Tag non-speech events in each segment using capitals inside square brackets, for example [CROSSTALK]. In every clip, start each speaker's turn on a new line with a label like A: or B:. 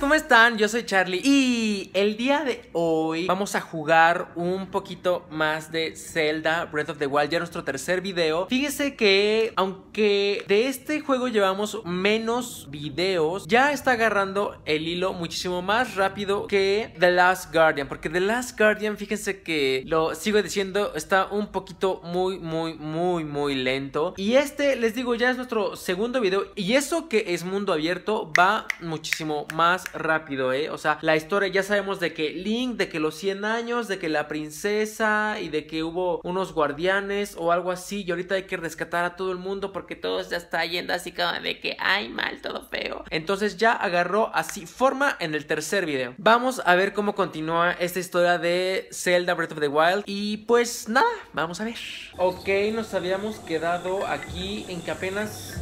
A: ¿cómo están? Yo soy Charlie y el día de hoy vamos a jugar un poquito más de Zelda Breath of the Wild, ya nuestro tercer video. Fíjese que aunque de este juego llevamos menos videos, ya está agarrando el hilo muchísimo más rápido que The Last Guardian, porque The Last Guardian, fíjense que lo sigo diciendo, está un poquito muy, muy, muy, muy lento. Y este, les digo, ya es nuestro segundo video y eso que es mundo abierto va muchísimo más rápido, ¿eh? O sea, la historia ya sabemos de que Link, de que los 100 años, de que la princesa y de que hubo unos guardianes o algo así y ahorita hay que rescatar a todo el mundo porque todo ya está yendo así como de que ay mal, todo feo. Entonces ya agarró así forma en el tercer video. Vamos a ver cómo continúa esta historia de Zelda Breath of the Wild y pues nada, vamos a ver. Ok, nos habíamos quedado aquí en que apenas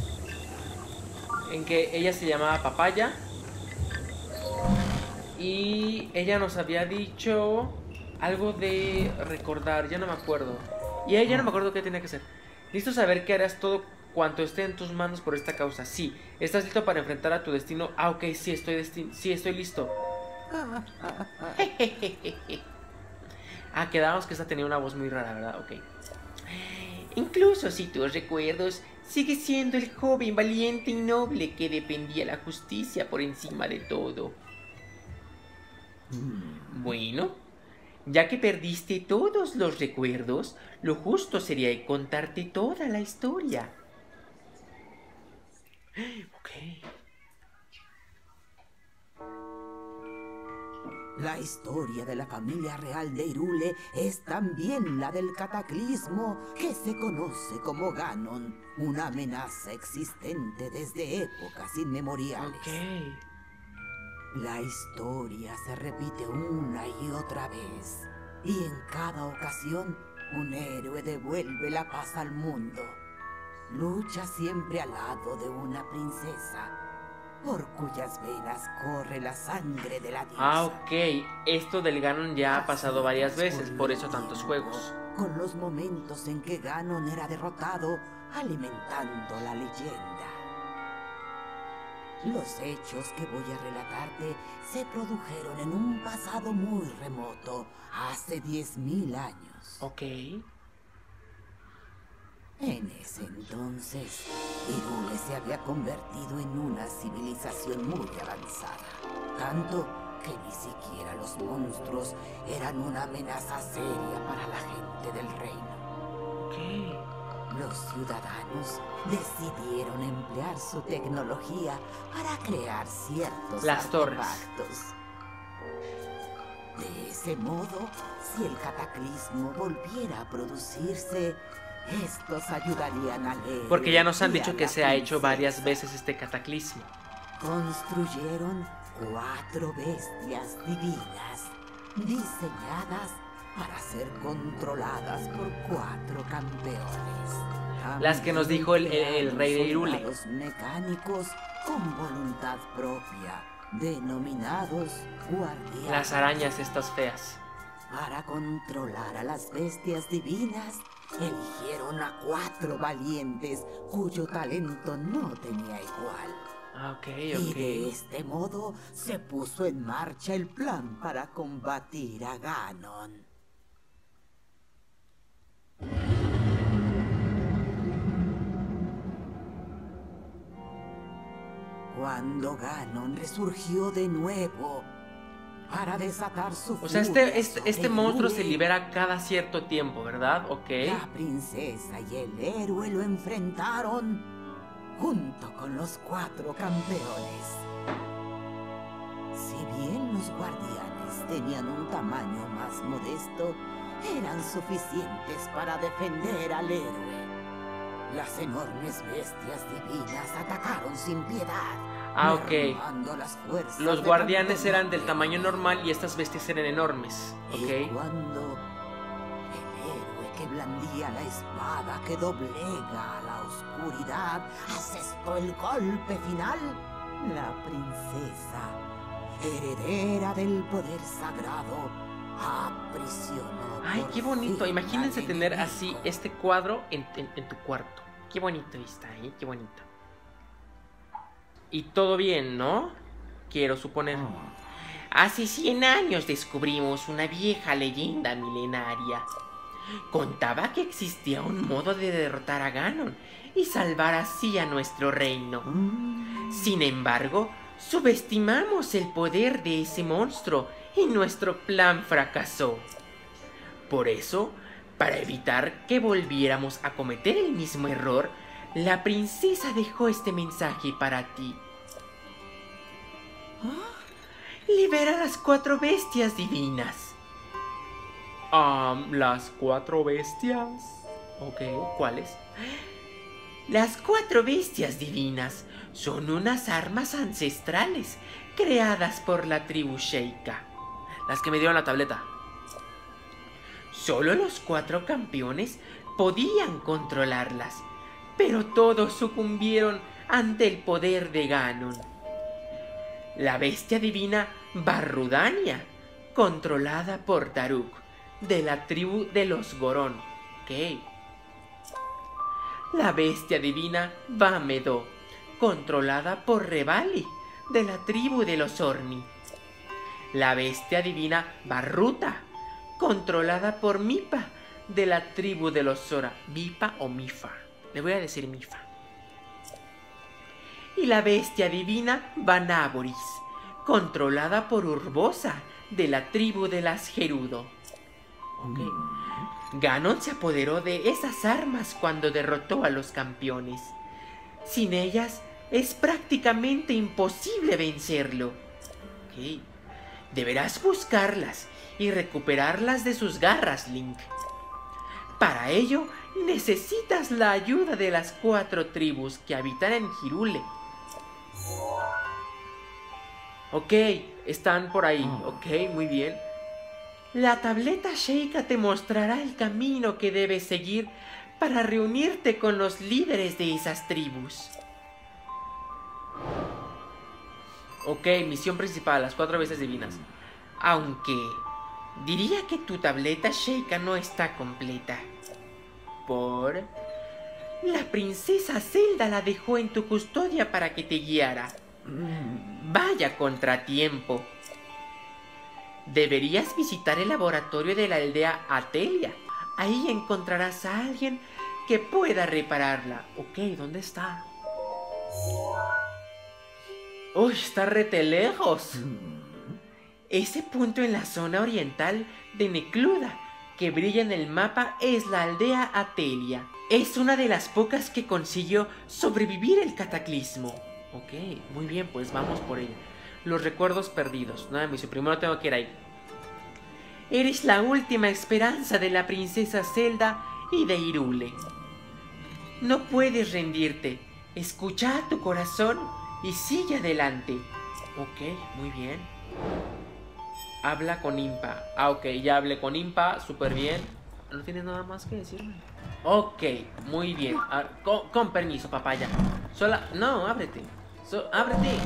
A: en que ella se llamaba Papaya y ella nos había dicho algo de recordar, ya no me acuerdo. Y ella no me acuerdo qué tenía que hacer. Listo saber que harás todo cuanto esté en tus manos por esta causa. Sí, ¿estás listo para enfrentar a tu destino? Ah, ok, sí, estoy, sí, estoy listo. [LAUGHS] ah, quedamos que esta tenía una voz muy rara, ¿verdad? Ok. Incluso si tus recuerdos sigue siendo el joven valiente y noble que dependía la justicia por encima de todo. Bueno, ya que perdiste todos los recuerdos, lo justo sería contarte toda la historia. Ok.
B: La historia de la familia real de Irule es también la del cataclismo que se conoce como Ganon, una amenaza existente desde épocas inmemoriales.
A: Okay.
B: La historia se repite una y otra vez, y en cada ocasión un héroe devuelve la paz al mundo. Lucha siempre al lado de una princesa, por cuyas venas corre la sangre de la diosa.
A: Ah, ok. Esto del Ganon ya ha pasado varias veces, por eso tantos juegos.
B: Con los momentos en que Ganon era derrotado, alimentando la leyenda. Los hechos que voy a relatarte se produjeron en un pasado muy remoto, hace 10.000 años.
A: Ok.
B: En ese entonces, Irule se había convertido en una civilización muy avanzada. Tanto que ni siquiera los monstruos eran una amenaza seria para la gente del reino.
A: Ok.
B: Los ciudadanos decidieron emplear su tecnología para crear ciertos
A: Las
B: artefactos. De ese modo, si el cataclismo volviera a producirse, estos ayudarían a leer.
A: Porque ya nos han dicho que se ha hecho varias veces este cataclismo.
B: Construyeron cuatro bestias divinas, diseñadas para ser controladas por cuatro campeones.
A: Las que nos dijo el, rey de Irule.
B: mecánicos con voluntad propia, denominados guardianes.
A: Las arañas estas feas.
B: Para controlar a las bestias divinas, eligieron a cuatro valientes cuyo talento no tenía igual.
A: Ah.
B: Y de este modo se puso en marcha el plan para combatir a Ganon. Cuando Ganon resurgió de nuevo para desatar su
A: O sea, este, este, este monstruo se libera cada cierto tiempo, ¿verdad? Ok.
B: La princesa y el héroe lo enfrentaron junto con los cuatro campeones. Si bien los guardianes tenían un tamaño más modesto, eran suficientes para defender al héroe. Las enormes bestias divinas atacaron sin piedad.
A: Ah, ok.
B: Las fuerzas
A: Los guardianes eran del tamaño normal y estas bestias eran enormes.
B: Y cuando el héroe que blandía la espada que doblega a la oscuridad asestó el golpe final, la princesa, heredera del poder sagrado, aprisionó.
A: Ay, qué bonito. Imagínense tener así este cuadro en, en tu cuarto. Qué bonito está, ¿eh? Qué bonito. Y todo bien, ¿no?
B: quiero suponer.
A: Hace 100 años descubrimos una vieja leyenda milenaria. Contaba que existía un modo de derrotar a Ganon y salvar así a nuestro reino. Sin embargo, subestimamos el poder de ese monstruo y nuestro plan fracasó. Por eso, para evitar que volviéramos a cometer el mismo error, la princesa dejó este mensaje para ti. Libera las cuatro bestias divinas.
B: las cuatro bestias. Ok, ¿cuáles?
A: Las cuatro bestias divinas son unas armas ancestrales creadas por la tribu Sheikah.
B: Las que me dieron la tableta.
A: Solo los cuatro campeones podían controlarlas, pero todos sucumbieron ante el poder de Ganon. La bestia divina Barrudania, controlada por Daruk, de la tribu de los Gorón. ¿Qué? La bestia divina Bamedo, controlada por Revali, de la tribu de los Orni. La bestia divina Barruta, controlada por Mipa, de la tribu de los Sora. Mipa o Mifa. Le voy a decir Mifa. Y la bestia divina Vanaboris, controlada por Urbosa, de la tribu de las Gerudo. Ganon se apoderó de esas armas cuando derrotó a los campeones. Sin ellas es prácticamente imposible vencerlo. Deberás buscarlas y recuperarlas de sus garras, Link. Para ello, necesitas la ayuda de las cuatro tribus que habitan en Hirule.
B: Ok, están por ahí. Ah. Ok, muy bien.
A: La tableta Sheikah te mostrará el camino que debes seguir para reunirte con los líderes de esas tribus.
B: Ok, misión principal, las cuatro veces divinas.
A: Aunque diría que tu tableta Sheikah no está completa.
B: ¿Por?
A: La princesa Zelda la dejó en tu custodia para que te guiara. Vaya contratiempo. Deberías visitar el laboratorio de la aldea Atelia. Ahí encontrarás a alguien que pueda repararla.
B: Ok, ¿dónde está? Uy, está rete lejos.
A: Ese punto en la zona oriental de Necluda que brilla en el mapa es la aldea Atelia. Es una de las pocas que consiguió sobrevivir el cataclismo.
B: Ok, muy bien, pues vamos por ella. Los recuerdos perdidos. Nada, me dice, primero tengo que ir ahí.
A: Eres la última esperanza de la princesa Zelda y de Irule. No puedes rendirte. Escucha a tu corazón y sigue adelante.
B: Ok, muy bien. Habla con Impa. Ah, ok, ya hablé con Impa, súper bien. No tienes nada más que decirme. Ok, muy bien. Ah, con, permiso, papaya. Sola. No, ábrete ábrete.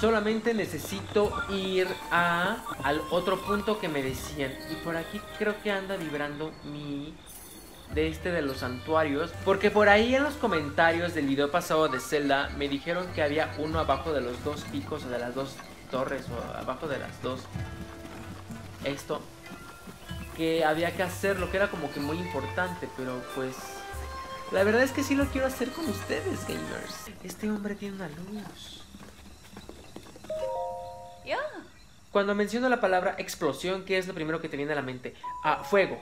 B: Solamente necesito ir a, al otro punto que me decían. Y por aquí creo que anda vibrando mi... De este de los santuarios. Porque por ahí en los comentarios del video pasado de Zelda me dijeron que había uno abajo de los dos picos o de las dos torres o abajo de las dos. Esto. Que había que hacerlo, que era como que muy importante, pero pues la verdad es que sí lo quiero hacer con ustedes, gamers. Este hombre tiene una luz. Cuando menciono la palabra explosión, ¿qué es lo primero que te viene a la mente? Ah, fuego.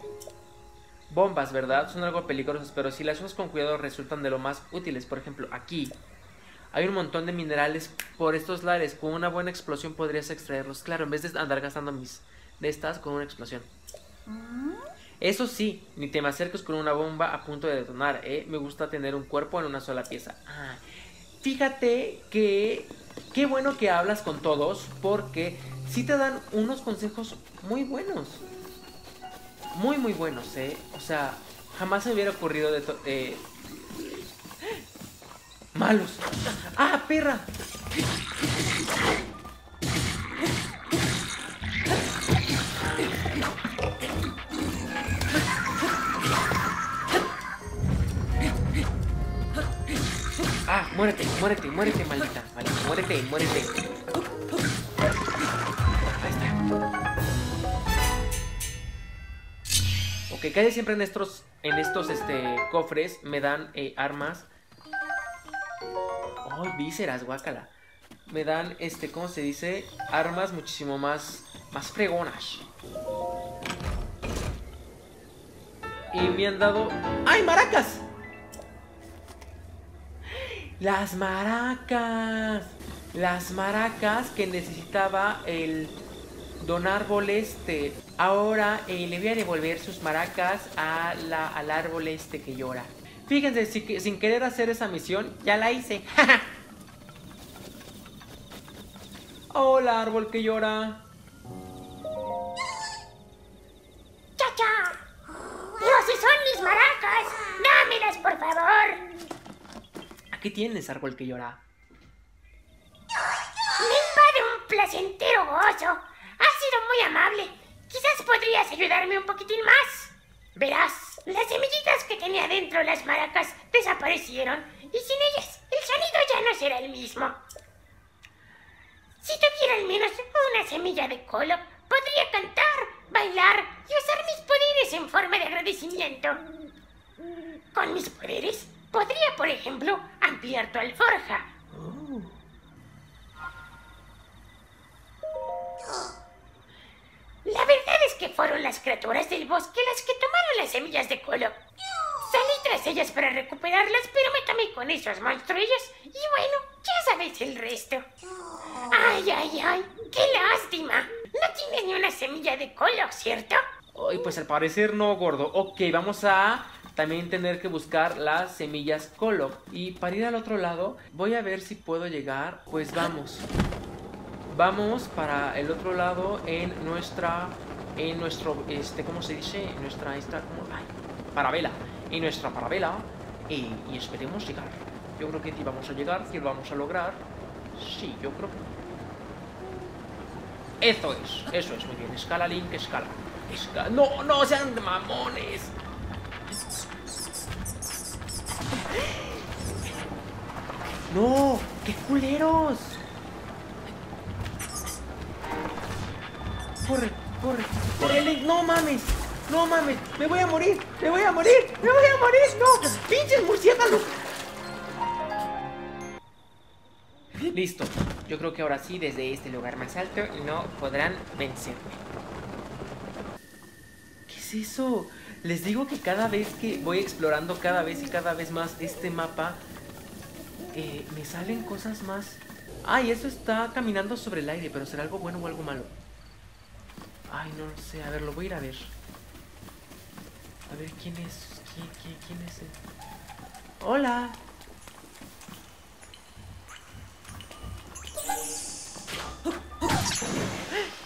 B: Bombas, ¿verdad? Son algo peligrosas, pero si las usas con cuidado resultan de lo más útiles. Por ejemplo, aquí hay un montón de minerales por estos lares. Con una buena explosión podrías extraerlos. Claro, en vez de andar gastando mis de estas con una explosión. Mm. Eso sí, ni te me acerques con una bomba a punto de detonar, ¿eh? Me gusta tener un cuerpo en una sola pieza. Ah, fíjate que qué bueno que hablas con todos porque sí te dan unos consejos muy buenos. Muy, muy buenos, ¿eh? O sea, jamás se hubiera ocurrido de... Eh... Malos. ¡Ah, perra! Ah, muérete, muérete, muérete, maldita. Maldita, muérete, muérete.
A: Que casi siempre en estos, en estos este, cofres me dan eh, armas. ¡Ay, vísceras, guácala! Me dan, este, ¿cómo se dice? Armas muchísimo más, más fregonas. Y me han dado... ¡Ay, maracas! Las maracas. Las maracas que necesitaba el don árbol este. Ahora eh, le voy a devolver sus maracas a la, al árbol este que llora. Fíjense, sin querer hacer esa misión, ya la hice. [LAUGHS] Hola, árbol que llora.
C: ¡Chacha! ¡No, si son mis maracas! ¡Dámelas, por favor!
A: ¿Qué tienes, árbol que llora?
C: Me invade un placentero gozo. Muy amable. Quizás podrías ayudarme un poquitín más. Verás, las semillitas que tenía dentro las maracas desaparecieron y sin ellas el sonido ya no será el mismo. Si tuviera al menos una semilla de colo, podría cantar, bailar y usar mis poderes en forma de agradecimiento. Con mis poderes Podría, por ejemplo, ampliar tu alforja. La verdad es que fueron las criaturas del bosque las que tomaron las semillas de colo. Salí tras ellas para recuperarlas, pero me tomé con esos monstruillos y bueno, ya sabes el resto. Ay, ay, ay, qué lástima. No tienes ni una semilla de colo, ¿cierto?
A: Ay, pues al parecer no, gordo. Ok, vamos a también tener que buscar las semillas Colo. Y para ir al otro lado, voy a ver si puedo llegar. Pues vamos. Vamos para el otro lado en nuestra... En nuestro... Este, ¿Cómo se dice? En nuestra... Esta, ay, parabela. En nuestra parabela. Y, y esperemos llegar. Yo creo que sí vamos a llegar, sí lo vamos a lograr. Sí, yo creo que... Eso es, eso es, muy bien. Escala, Link, escala. escala. No, no sean mamones. ¡No! ¡Qué culeros! ¡Corre! ¡Corre! ¡Corre, ¡No mames! ¡No mames! ¡Me voy a morir! ¡Me voy a morir! ¡Me voy a morir! ¡No! ¡Pinches murciélagos! Listo. Yo creo que ahora sí, desde este lugar más alto, no podrán vencerme. ¿Qué es eso? Les digo que cada vez que voy explorando cada vez y cada vez más este mapa, eh, me salen cosas más... Ay, eso está caminando sobre el aire, pero ¿será algo bueno o algo malo? Ay, no lo sé. A ver, lo voy a ir a ver. A ver, ¿quién es? ¿Quién, quién, es? Él? ¡Hola!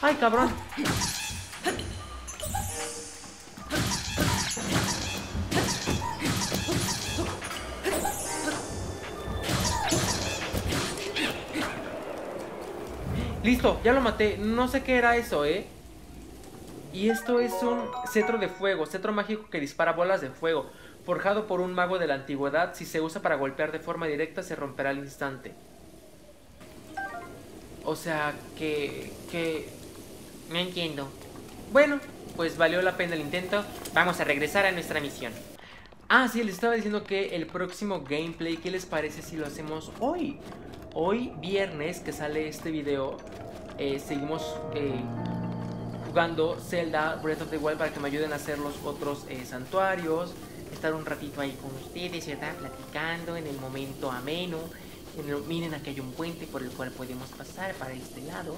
A: ¡Ay, cabrón! Listo, ya lo maté. No sé qué era eso, ¿eh? Y esto es un cetro de fuego, cetro mágico que dispara bolas de fuego. Forjado por un mago de la antigüedad, si se usa para golpear de forma directa se romperá al instante. O sea, que... que...
D: No entiendo.
A: Bueno, pues valió la pena el intento. Vamos a regresar a nuestra misión. Ah, sí, les estaba diciendo que el próximo gameplay, ¿qué les parece si lo hacemos hoy? Hoy, viernes, que sale este video, eh, seguimos eh, jugando Zelda Breath of the Wild para que me ayuden a hacer los otros eh, santuarios. Estar un ratito ahí con ustedes, ¿verdad? Platicando en el momento ameno. miren, aquí hay un puente por el cual podemos pasar para este lado.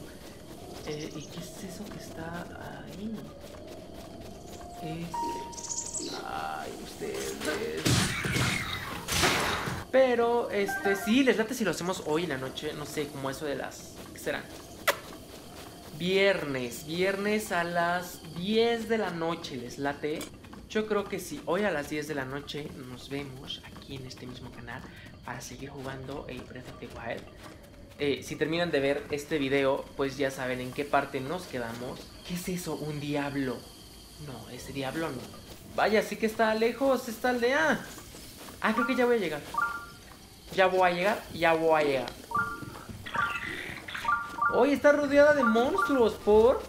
A: ¿Y qué es eso que está ahí? Es... Ay, ustedes... Pero, este, sí, les late si lo hacemos hoy en la noche. No sé, como eso de las... ¿Qué serán? Viernes, viernes a las 10 de la noche, ¿les late? Yo creo que sí, hoy a las 10 de la noche nos vemos aquí en este mismo canal para seguir jugando el Breath of the Wild. Eh, si terminan de ver este video, pues ya saben en qué parte nos quedamos. ¿Qué es eso? ¿Un diablo? No, ese diablo no. Vaya, sí que está lejos esta aldea. Ah, creo que ya voy a llegar. Ya voy a llegar, ya voy a llegar. Hoy está rodeada de monstruos por...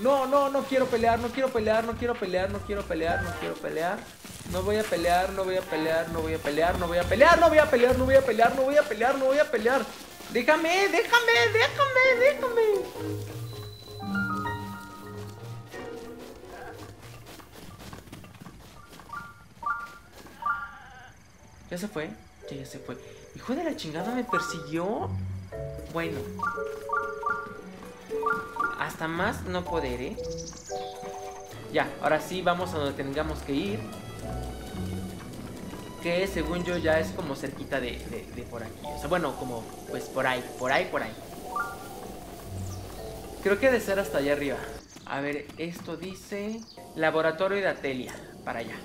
A: No, no, no quiero pelear, no quiero pelear, no quiero pelear, no quiero pelear, no quiero pelear. No voy a pelear, no voy a pelear, no voy a pelear, no voy a pelear, no voy a pelear, no voy a pelear, no voy a pelear, no voy a pelear. Déjame, déjame, déjame, déjame. ¿Ya se fue? Ya, se fue. Hijo de la chingada, me persiguió. Bueno. Hasta más no poder, ¿eh? Ya, ahora sí vamos a donde tengamos que ir. Que según yo ya es como cerquita de, por aquí. O sea, bueno, como pues por ahí, por ahí, por ahí. Creo que de ser hasta allá arriba. A ver, esto dice Laboratorio de Atelia. Para allá.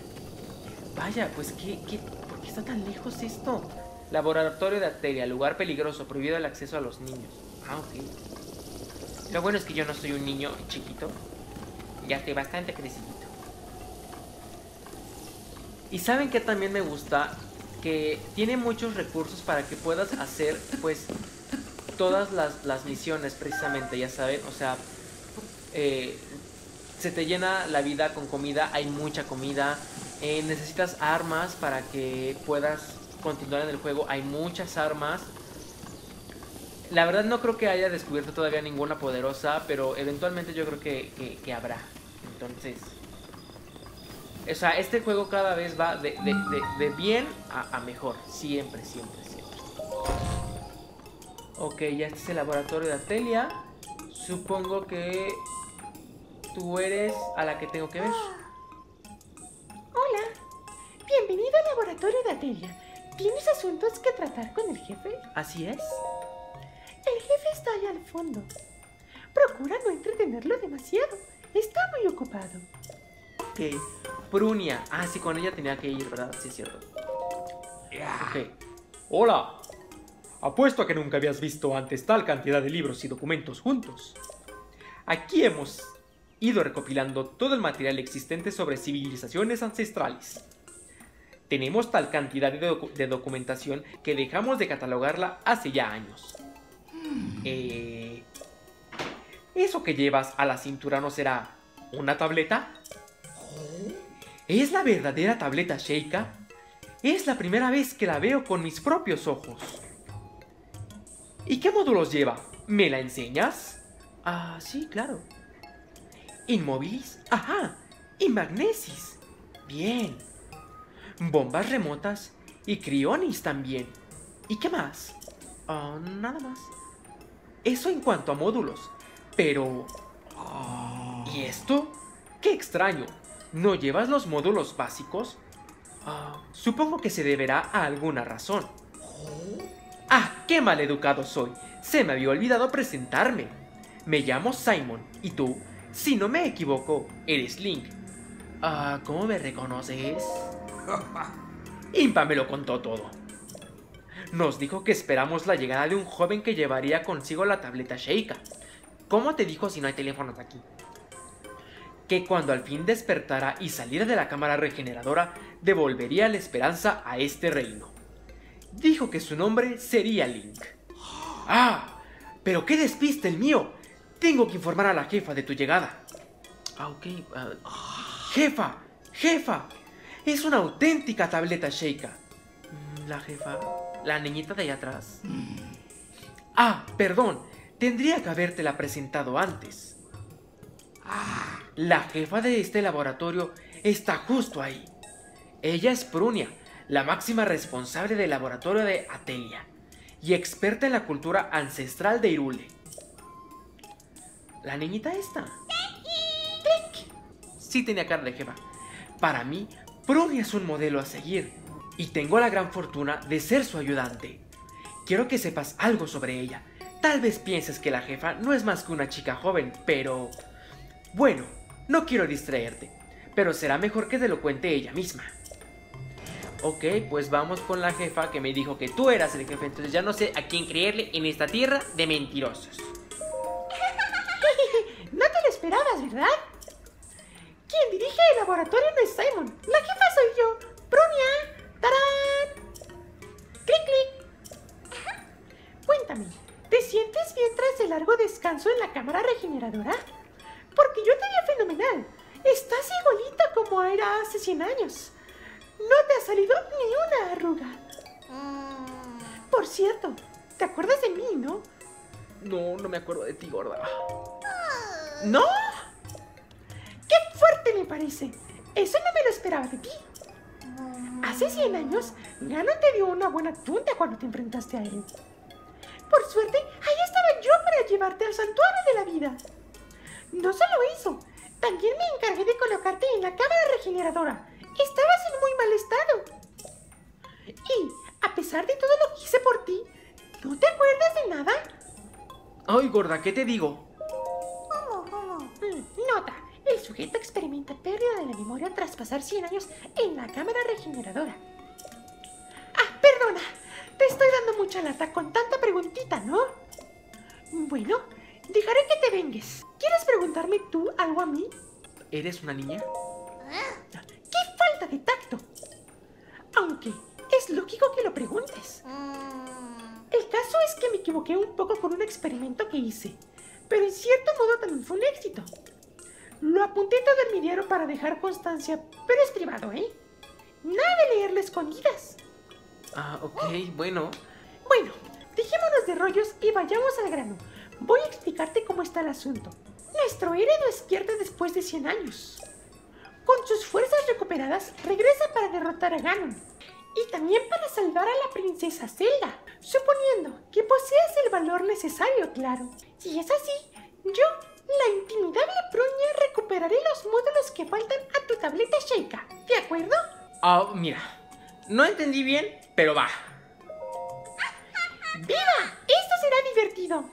A: Vaya, pues ¿qué, qué, ¿por qué está tan lejos esto? Laboratorio de Atelia, lugar peligroso, prohibido el acceso a los niños. Ah, ok. Lo bueno es que yo no soy un niño chiquito. Ya estoy bastante crecidito. Y saben que también me gusta que tiene muchos recursos para que puedas hacer, pues, todas las, las misiones precisamente, ya saben. O sea, eh, se te llena la vida con comida, hay mucha comida. Eh, necesitas armas para que puedas continuar en el juego. Hay muchas armas. La verdad no creo que haya descubierto todavía ninguna poderosa, pero eventualmente yo creo que, que, habrá. Entonces... O sea, este juego cada vez va de, de, de, bien a, a, mejor. Siempre, siempre, siempre. Ok, ya este es el laboratorio de Atelia. Supongo que tú eres a la que tengo que ver.
E: Hola, bienvenido al laboratorio de Atelia. ¿Tienes asuntos que tratar con el jefe?
A: Así es.
E: El jefe está allá al fondo. Procura no entretenerlo demasiado. Está muy ocupado.
A: Ok. Prunia. Ah, sí, con ella tenía que ir, ¿verdad? Sí, es cierto. Ok.
F: Hola. Apuesto a que nunca habías visto antes tal cantidad de libros y documentos juntos. Aquí hemos ido recopilando todo el material existente sobre civilizaciones ancestrales. Tenemos tal cantidad de, docu de documentación que dejamos de catalogarla hace ya años. Eh, ¿Eso que llevas a la cintura no será una tableta? ¿Es la verdadera tableta Sheikah? Es la primera vez que la veo con mis propios ojos. ¿Y qué módulos lleva? ¿Me la enseñas?
A: Ah, sí, claro.
F: Inmóvilis, ajá. Y magnesis.
A: Bien.
F: Bombas remotas y crionis también. ¿Y qué más?
A: Oh, nada más.
F: Eso en cuanto a módulos. Pero... ¿Y esto? ¡Qué extraño! ¿No llevas los módulos básicos?
A: Uh,
F: supongo que se deberá a alguna razón. ¡Ah, qué maleducado soy! Se me había olvidado presentarme. Me llamo Simon, ¿y tú? Si no me equivoco, eres Link.
A: Ah, uh, ¿cómo me reconoces? [LAUGHS]
F: Impa me lo contó todo. Nos dijo que esperamos la llegada de un joven que llevaría consigo la tableta Sheikah.
A: ¿Cómo te dijo si no hay teléfonos aquí?
F: Que cuando al fin despertara y saliera de la cámara regeneradora, devolvería la esperanza a este reino. Dijo que su nombre sería Link. ¡Ah! ¡Pero qué despiste el mío! Tengo que informar a la jefa de tu llegada.
A: Ah, ok. Uh...
F: ¡Jefa! ¡Jefa! Es una auténtica tableta Sheikah.
A: La jefa. La niñita de allá atrás.
F: Ah, perdón. Tendría que habértela presentado antes. La jefa de este laboratorio está justo ahí. Ella es Prunia, la máxima responsable del laboratorio de Atelia y experta en la cultura ancestral de Irule.
A: La niñita esta.
F: Sí tenía cara de jefa. Para mí, Prunia es un modelo a seguir y tengo la gran fortuna de ser su ayudante. Quiero que sepas algo sobre ella. Tal vez pienses que la jefa no es más que una chica joven, pero... Bueno, no quiero distraerte, pero será mejor que te lo cuente ella misma.
A: Ok, pues vamos con la jefa que me dijo que tú eras el jefe, entonces ya no sé a quién creerle en esta tierra de mentirosos. [LAUGHS]
E: no te lo esperabas, ¿verdad? Quien dirige el laboratorio no es Simon, la jefa soy yo, Brunia. ¡Tarán! ¡Clic, clic! Cuéntame, ¿te sientes bien tras el largo descanso en la cámara regeneradora? Porque yo te veo fenomenal. Estás igualita como era hace 100 años. No te ha salido ni una arruga. Por cierto, ¿te acuerdas de mí, no?
A: No, no me acuerdo de ti, gorda.
E: ¿No? ¡Qué fuerte me parece! Eso no me lo esperaba de ti. Hace 100 años, Ganon te dio una buena tunda cuando te enfrentaste a él. Por suerte, ahí estaba yo para llevarte al santuario de la vida. No solo eso, también me encargué de colocarte en la cámara regeneradora. Estabas en muy mal estado. Y, a pesar de todo lo que hice por ti, ¿no te acuerdas de nada?
A: Ay, gorda, ¿qué te digo?
E: De memoria tras pasar 100 años en la cámara regeneradora. Ah, perdona, te estoy dando mucha lata con tanta preguntita, ¿no? Bueno, dejaré que te vengues. ¿Quieres preguntarme tú algo a mí?
A: ¿Eres una niña?
E: ¡Qué falta de tacto! Aunque es lógico que lo preguntes. El caso es que me equivoqué un poco con un experimento que hice, pero en cierto modo también fue un éxito. Lo apunté todo en mi diario para dejar constancia, pero es privado, ¿eh? Nada de leerle escondidas.
A: Ah, ok, bueno.
E: Bueno, dejémonos de rollos y vayamos al grano. Voy a explicarte cómo está el asunto. Nuestro héroe despierta después de 100 años. Con sus fuerzas recuperadas, regresa para derrotar a Ganon. Y también para salvar a la princesa Zelda, suponiendo que poseas el valor necesario, claro. Si es así, yo, la intimidable Pruña, recuperaré los módulos que faltan a tu tableta Sheikah. ¿De acuerdo?
A: Ah, mira. No entendí bien, pero va.
E: ¡Viva! Esto será divertido.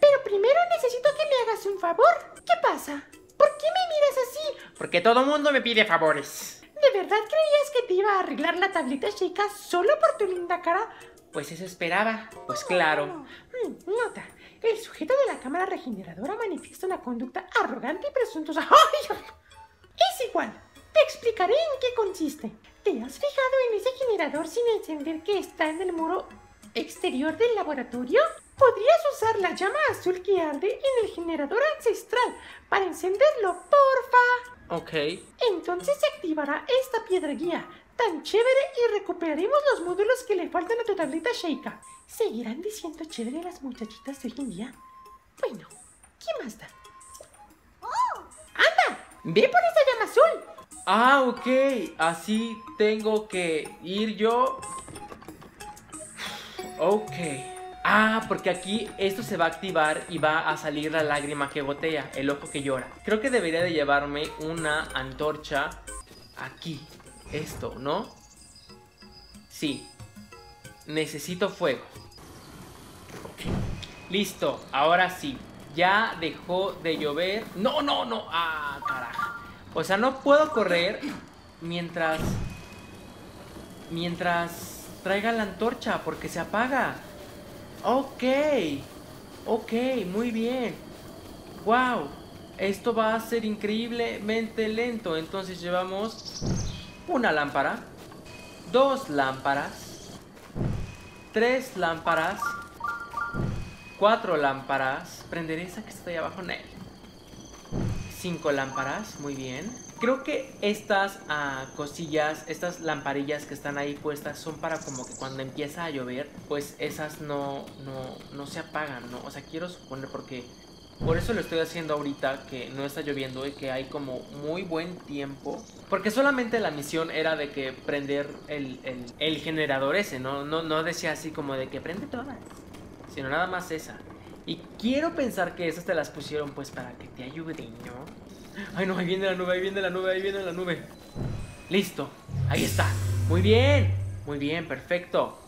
E: Pero primero necesito que me hagas un favor. ¿Qué pasa? ¿Por qué me miras así?
D: Porque todo mundo me pide favores.
E: ¿De verdad creías que te iba a arreglar la tableta chica solo por tu linda cara?
D: Pues eso esperaba. Pues claro.
E: Mm, nota, el sujeto de la cámara regeneradora manifiesta una conducta arrogante y presuntuosa. [LAUGHS] ¡Ay! Es igual. Te explicaré en qué consiste. ¿Te has fijado en ese generador sin encender que está en el muro exterior del laboratorio? Podrías usar la llama azul que arde en el generador ancestral para encenderlo, porfa.
A: Ok.
E: Entonces se activará esta piedra guía tan chévere y recuperaremos los módulos que le faltan a tu tableta Sheikah. ¿Seguirán diciendo chévere las muchachitas de hoy en día? Bueno, ¿qué más da? ¡Anda! ¡Ve por esa llama azul!
A: Ah, ok. Así tengo que ir yo. Ok. Ah, porque aquí esto se va a activar y va a salir la lágrima que gotea, el ojo que llora. Creo que debería de llevarme una antorcha aquí. Esto, ¿no? Sí. Necesito fuego. Listo, ahora sí. Ya dejó de llover. No, no, no. Ah, carajo. O sea, no puedo correr mientras... Mientras traiga la antorcha porque se apaga. Ok. Ok, muy bien. Wow. Esto va a ser increíblemente lento. Entonces llevamos una lámpara. Dos lámparas. Tres lámparas. Cuatro lámparas. Prenderé esa que está ahí abajo. Nel. Cinco lámparas. Muy bien. Creo que estas ah, cosillas, estas lamparillas que están ahí puestas son para como que cuando empieza a llover, pues esas no, no, no se apagan, ¿no? O sea, quiero suponer porque por eso lo estoy haciendo ahorita que no está lloviendo y que hay como muy buen tiempo. Porque solamente la misión era de que prender el, el, generador ese, ¿no? ¿no? No decía así como de que prende todas, sino nada más esa. Y quiero pensar que esas te las pusieron pues para que te ayuden, ¿no? Ay no, ahí viene la nube, ahí viene la nube, ahí viene la nube. Listo, ahí está. Muy bien, muy bien, perfecto.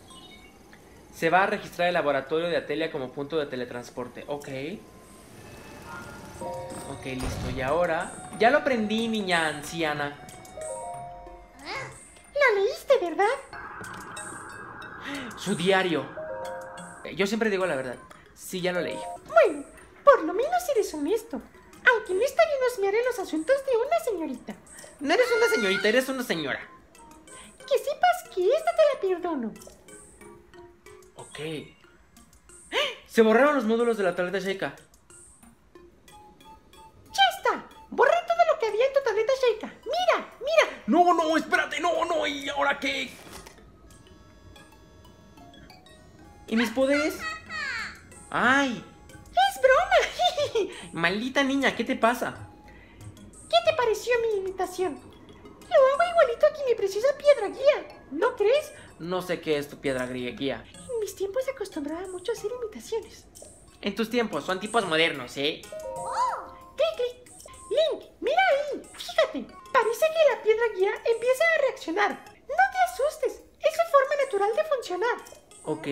A: Se va a registrar el laboratorio de Atelia como punto de teletransporte. Ok. Ok, listo. Y ahora... Ya lo aprendí, niña anciana.
E: Lo leíste, ¿verdad?
A: Su diario. Yo siempre digo la verdad. Sí, ya lo leí.
E: Bueno, por lo menos eres honesto. Aunque no está bien husmear en los asuntos de una señorita.
A: No eres una señorita, eres una señora.
E: Que sepas que esta te la perdono.
A: Ok. Se borraron los módulos de la tableta Sheikah.
F: No, espérate, no, no, ¿y ahora qué?
A: ¿Y mis poderes? ¡Ay!
E: ¡Es broma! [LAUGHS]
A: Maldita niña, ¿qué te pasa?
E: ¿Qué te pareció mi imitación? Lo hago igualito que mi preciosa piedra guía, ¿no crees?
A: No sé qué es tu piedra guía.
E: En mis tiempos se acostumbraba mucho a hacer imitaciones.
A: En tus tiempos, son tipos modernos, ¿eh?
E: ¡Clic, clic! Link, mira ahí, fíjate. Parece que la piedra guía empieza a reaccionar. No te asustes, es su forma natural de funcionar.
A: Ok. [LAUGHS]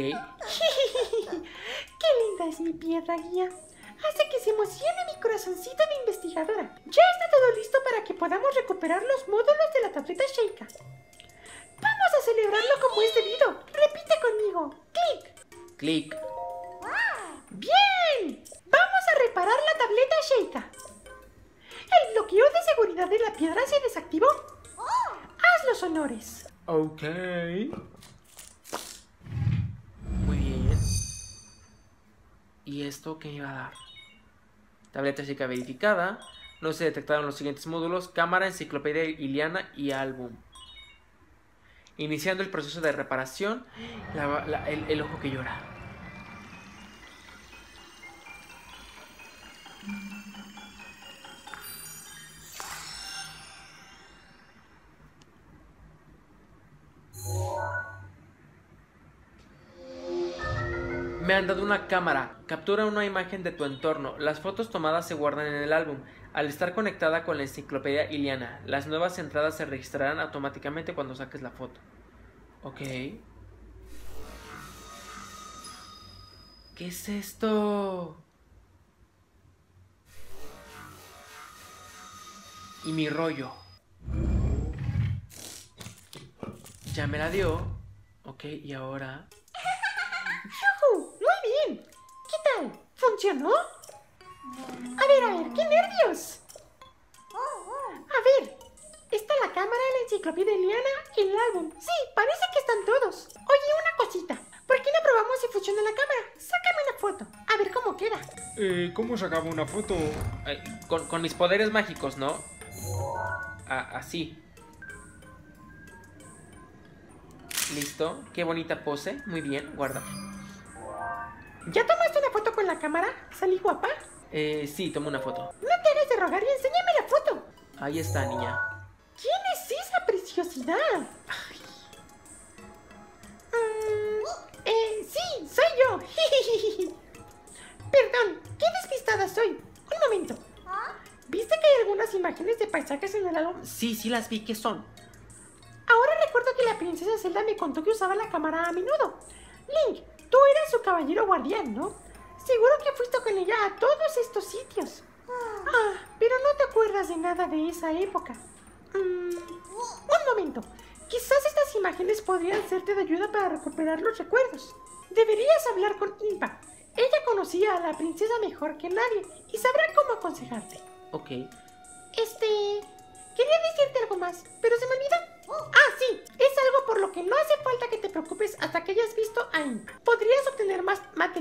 E: ¡Qué linda es mi piedra guía! Hace que se emocione mi corazoncito de investigadora. Ya está todo listo para que podamos recuperar los módulos de la tableta Sheikah. Vamos a celebrarlo como es debido. Repite conmigo. Clic.
A: Clic.
E: ¡Bien! Vamos a reparar la tableta Sheikah. El bloqueo de seguridad de la piedra se desactivó. Haz los honores.
F: Ok.
A: Muy bien. ¿Y esto qué me iba a dar? Tableta chica verificada. No se detectaron los siguientes módulos. Cámara, enciclopedia iliana y álbum. Iniciando el proceso de reparación. la- la- el, el ojo que llora. Me han dado una cámara. Captura una imagen de tu entorno. Las fotos tomadas se guardan en el álbum. Al estar conectada con la enciclopedia Iliana, las nuevas entradas se registrarán automáticamente cuando saques la foto. Ok. ¿Qué es esto? Y mi rollo. Ya me la dio. Ok, y ahora...
E: ¿Funcionó? A ver, a ver, ¡qué nervios! A ver, está la cámara, la enciclopedia Eliana y el álbum. Sí, parece que están todos. Oye, una cosita. ¿Por qué no probamos si funciona la cámara? Sácame una foto. A ver cómo queda.
F: Eh, ¿cómo sacaba una foto?
A: Eh, con, con mis poderes mágicos, ¿no? Así. Listo. Qué bonita pose. Muy bien, guarda.
E: ¿Ya tomaste una foto con la cámara? ¿Salí guapa?
A: Eh, sí, tomo una foto.
E: No te hagas de rogar y enséñame la foto.
A: Ahí está, niña.
E: ¿Quién es esa preciosidad? Mm, eh, sí, soy yo. [LAUGHS] Perdón, qué despistada soy. Un momento. ¿Viste que hay algunas imágenes de paisajes en el álbum?
A: Sí, sí las vi. ¿Qué son?
E: Ahora recuerdo que la princesa Zelda me contó que usaba la cámara a menudo. Link, tú eras su caballero guardián, ¿no? Seguro que fuiste con ella a todos estos sitios. Ah, pero no te acuerdas de nada de esa época. Mm, un momento. Quizás estas imágenes podrían serte de ayuda para recuperar los recuerdos. Deberías hablar con Impa. Ella conocía a la princesa mejor que nadie y sabrá cómo aconsejarte.
A: Ok.
E: Este... Quería decirte algo más, pero se me olvidó. Ah, sí, es algo por lo que no hace falta que te preocupes hasta que hayas visto a Impa.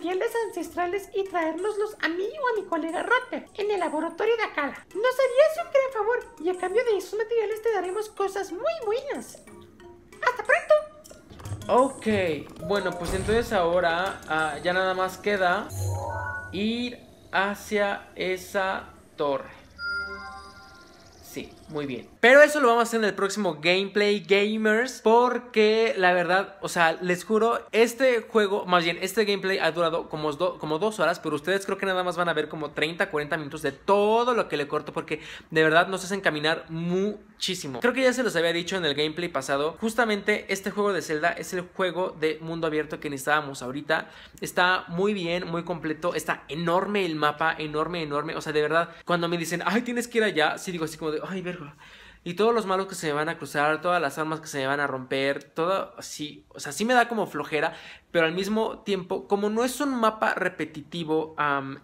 E: Materiales ancestrales y traérnoslos a mí o a mi colega Rotper en el laboratorio de Akala. Nos harías un gran favor y a cambio de esos materiales te daremos cosas muy buenas. ¡Hasta pronto!
A: Ok. Bueno, pues entonces ahora ah, ya nada más queda ir hacia esa torre. Sí, muy bien. Pero eso lo vamos a hacer en el próximo Gameplay Gamers. Porque la verdad, o sea, les juro, este juego, más bien, este gameplay ha durado como, do- como dos horas. Pero ustedes creo que nada más van a ver como 30, 40 minutos de todo lo que le corto. Porque de verdad nos hacen caminar muchísimo. Creo que ya se los había dicho en el gameplay pasado. Justamente este juego de Zelda es el juego de mundo abierto que necesitábamos ahorita. Está muy bien, muy completo. Está enorme el mapa, enorme, enorme. O sea, de verdad, cuando me dicen, ay, tienes que ir allá, sí digo así como de, ay, Y todos los malos que se me van a cruzar, todas las armas que se me van a romper, todo así, o sea, sí me da como flojera, pero al mismo tiempo, como no es un mapa repetitivo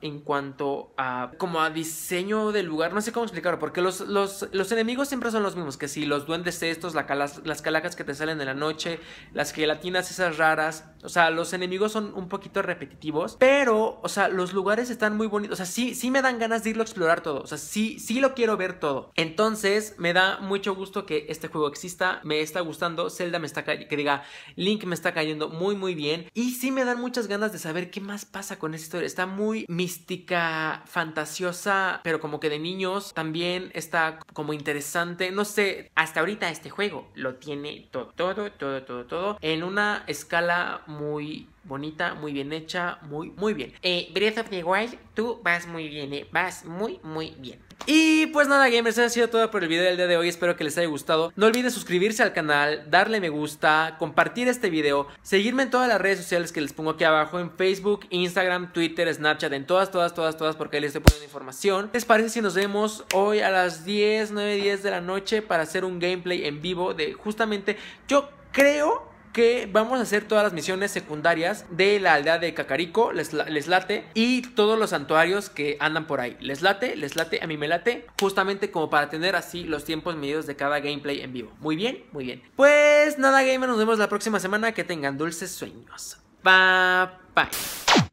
A: en cuanto a, como a diseño del lugar, no sé cómo explicarlo, porque los, los, los enemigos siempre son los mismos, que si los duendes estos, las calacas que te salen en la noche, las gelatinas esas raras, O sea, los enemigos son un poquito repetitivos, pero, o sea, los lugares están muy bonitos. O sea, sí, sí me dan ganas de irlo a explorar todo. O sea, sí, sí lo quiero ver todo. Entonces, me da mucho gusto que este juego exista. Me está gustando. Zelda me está que diga, Link me está cayendo muy, muy bien. Y sí me dan muchas ganas de saber qué más pasa con esta historia. Está muy mística, fantasiosa, pero como que de niños. También está como interesante. No sé,
D: hasta ahorita este juego lo tiene todo, todo, todo, todo, todo en una escala muy bonita, muy bien hecha, muy, muy bien. Eh, Breath of the Wild, tú vas muy bien, eh, vas muy, muy bien.
A: Y pues nada gamers, eso ha sido todo por el video del día de hoy, espero que les haya gustado. No olviden suscribirse al canal, darle me gusta, compartir este video, seguirme en todas las redes sociales que les pongo aquí abajo, en Facebook, Instagram, Twitter, Snapchat, en todas, todas, todas, todas, porque ahí les estoy poniendo información. ¿Les parece si nos vemos hoy a las 10, 9, 10 de la noche para hacer un gameplay en vivo de justamente, yo creo que vamos a hacer todas las misiones secundarias de la aldea de Cacarico, les, late, y todos los santuarios que andan por ahí. Les late, les late, a mí me late, justamente como para tener así los tiempos medidos de cada gameplay en vivo. Muy bien, muy bien. Pues nada, gamer, nos vemos la próxima semana. Que tengan dulces sueños. Bye bye.